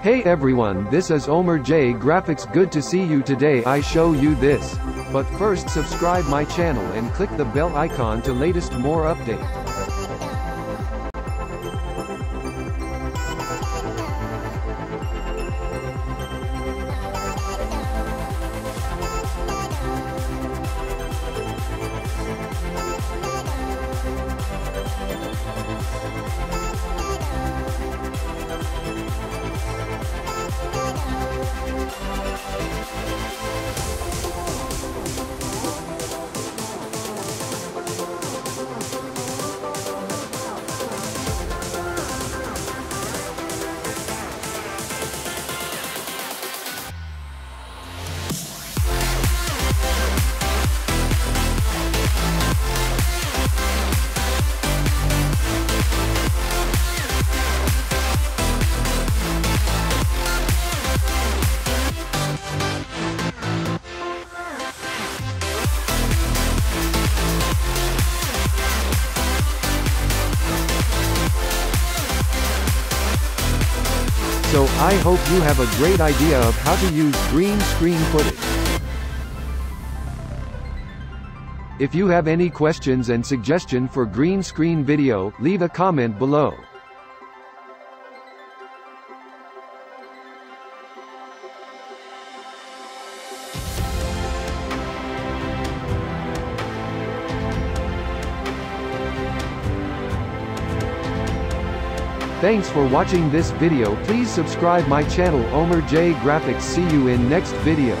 Hey everyone this is Omer J Graphics good to see you today I show you this. But first subscribe my channel and click the bell icon to latest more update. So, I hope you have a great idea of how to use green screen footage. If you have any questions and suggestion for green screen video, leave a comment below. Thanks for watching this video please subscribe my channel Omer J Graphics see you in next video.